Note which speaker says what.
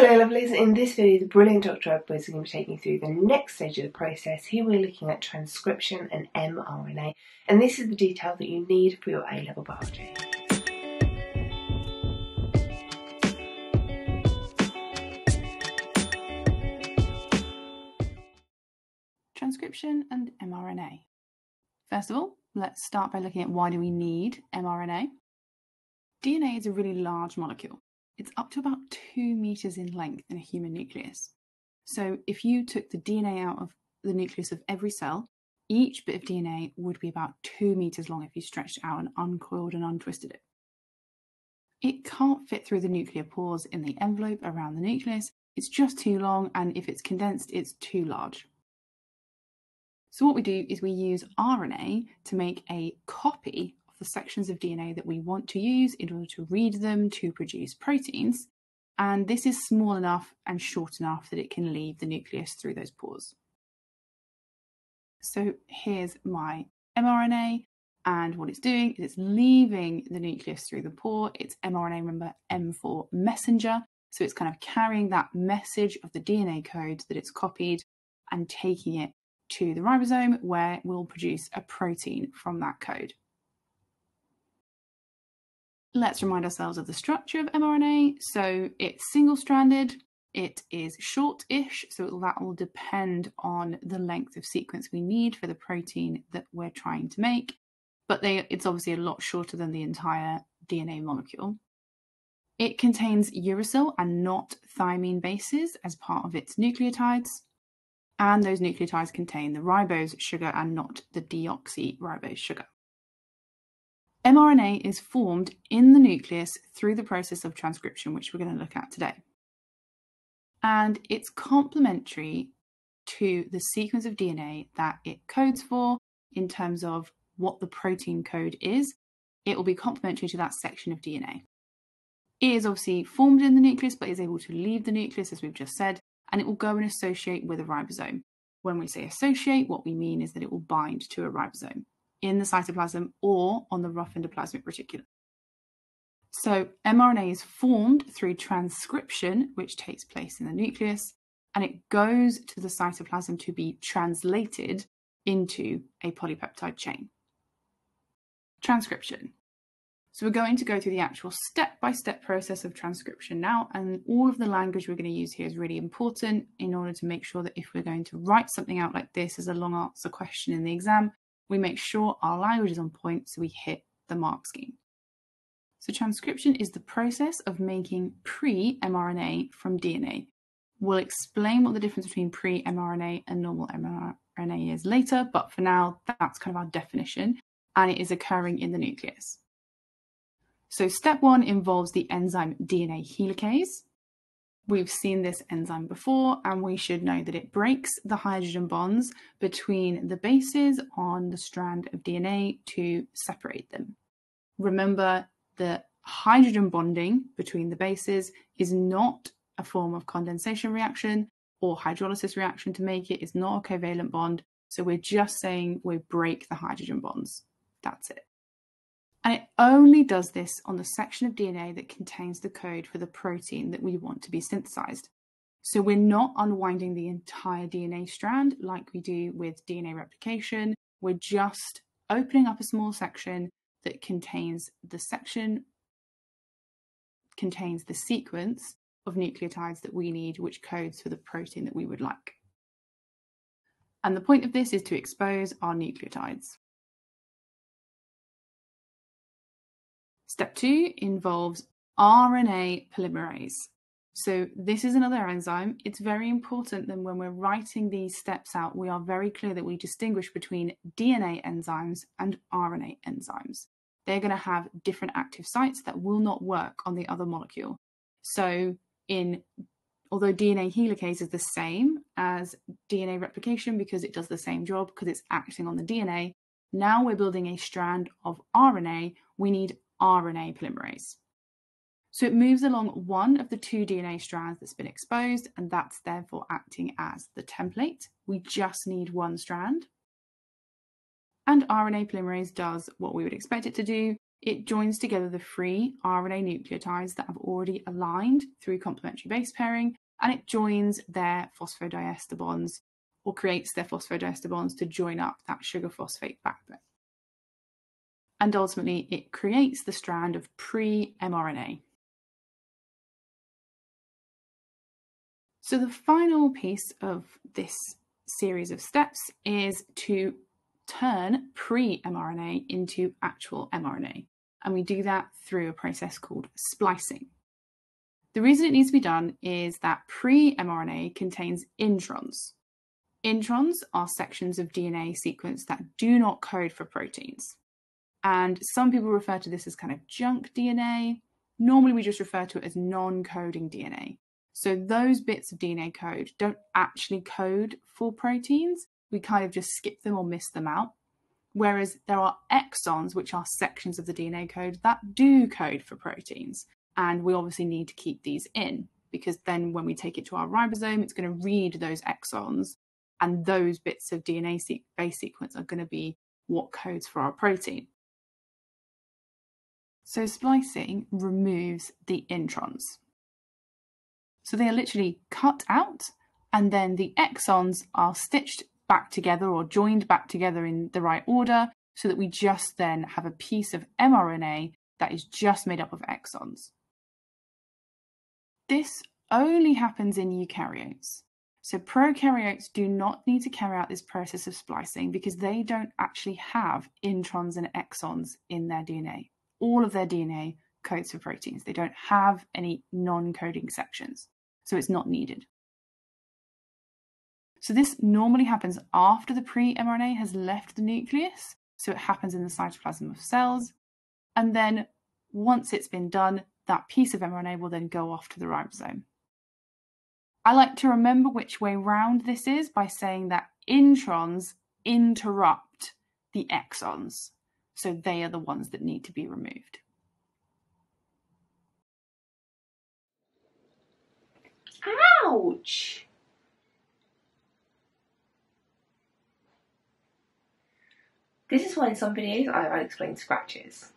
Speaker 1: Hello lovelies, in this video the brilliant Dr. Edwards is going to be taking you through the next stage of the process. Here we're looking at transcription and mRNA and this is the detail that you need for your A-level biology.
Speaker 2: Transcription and mRNA. First of all, let's start by looking at why do we need mRNA. DNA is a really large molecule it's up to about two meters in length in a human nucleus. So if you took the DNA out of the nucleus of every cell, each bit of DNA would be about two meters long if you stretched out and uncoiled and untwisted it. It can't fit through the nuclear pores in the envelope around the nucleus. It's just too long, and if it's condensed, it's too large. So, what we do is we use RNA to make a copy the sections of DNA that we want to use in order to read them to produce proteins. And this is small enough and short enough that it can leave the nucleus through those pores. So here's my mRNA, and what it's doing is it's leaving the nucleus through the pore. It's mRNA, remember, M for messenger. So it's kind of carrying that message of the DNA code that it's copied and taking it to the ribosome where we'll produce a protein from that code. Let's remind ourselves of the structure of mRNA. So it's single stranded, it is short ish, so that will depend on the length of sequence we need for the protein that we're trying to make. But they, it's obviously a lot shorter than the entire DNA molecule. It contains uracil and not thymine bases as part of its nucleotides. And those nucleotides contain the ribose sugar and not the deoxyribose sugar mRNA is formed in the nucleus through the process of transcription, which we're going to look at today. And it's complementary to the sequence of DNA that it codes for in terms of what the protein code is. It will be complementary to that section of DNA. It is obviously formed in the nucleus, but is able to leave the nucleus, as we've just said, and it will go and associate with a ribosome. When we say associate, what we mean is that it will bind to a ribosome in the cytoplasm or on the rough endoplasmic reticulum. So, mRNA is formed through transcription, which takes place in the nucleus, and it goes to the cytoplasm to be translated into a polypeptide chain. Transcription. So, we're going to go through the actual step by step process of transcription now, and all of the language we're going to use here is really important in order to make sure that if we're going to write something out like this as a long answer question in the exam, we make sure our language is on point so we hit the mark scheme. So, transcription is the process of making pre mRNA from DNA. We'll explain what the difference between pre mRNA and normal mRNA is later, but for now, that's kind of our definition, and it is occurring in the nucleus. So, step one involves the enzyme DNA helicase. We've seen this enzyme before, and we should know that it breaks the hydrogen bonds between the bases on the strand of DNA to separate them. Remember that hydrogen bonding between the bases is not a form of condensation reaction or hydrolysis reaction to make it. It's not a covalent bond. So we're just saying we break the hydrogen bonds. That's it. And it only does this on the section of DNA that contains the code for the protein that we want to be synthesized. So we're not unwinding the entire DNA strand like we do with DNA replication. We're just opening up a small section that contains the section contains the sequence of nucleotides that we need, which codes for the protein that we would like. And the point of this is to expose our nucleotides. Step two involves RNA polymerase. So this is another enzyme. It's very important that when we're writing these steps out, we are very clear that we distinguish between DNA enzymes and RNA enzymes. They're going to have different active sites that will not work on the other molecule. So in although DNA helicase is the same as DNA replication because it does the same job because it's acting on the DNA, now we're building a strand of RNA. We need RNA polymerase. So it moves along one of the two DNA strands that's been exposed, and that's therefore acting as the template. We just need one strand. And RNA polymerase does what we would expect it to do. It joins together the free RNA nucleotides that have already aligned through complementary base pairing, and it joins their phosphodiester bonds or creates their phosphodiester bonds to join up that sugar phosphate backbone. And ultimately, it creates the strand of pre mRNA. So, the final piece of this series of steps is to turn pre mRNA into actual mRNA. And we do that through a process called splicing. The reason it needs to be done is that pre mRNA contains introns. Introns are sections of DNA sequence that do not code for proteins. And some people refer to this as kind of junk DNA. Normally, we just refer to it as non coding DNA. So, those bits of DNA code don't actually code for proteins, we kind of just skip them or miss them out. Whereas there are exons, which are sections of the DNA code that do code for proteins. And we obviously need to keep these in because then when we take it to our ribosome, it's going to read those exons and those bits of DNA base sequence are going to be what codes for our protein. So splicing removes the introns. So they are literally cut out and then the exons are stitched back together or joined back together in the right order so that we just then have a piece of mRNA that is just made up of exons. This only happens in eukaryotes. So prokaryotes do not need to carry out this process of splicing because they don't actually have introns and exons in their DNA. All of their DNA codes for proteins. They don't have any non-coding sections. So it's not needed. So this normally happens after the pre-mRNA has left the nucleus. So it happens in the cytoplasm of cells. And then once it's been done, that piece of mRNA will then go off to the ribosome. I like to remember which way round this is by saying that introns interrupt the exons. So they are the ones that need to be removed.
Speaker 1: Ouch! This is why in some videos I, explain scratches.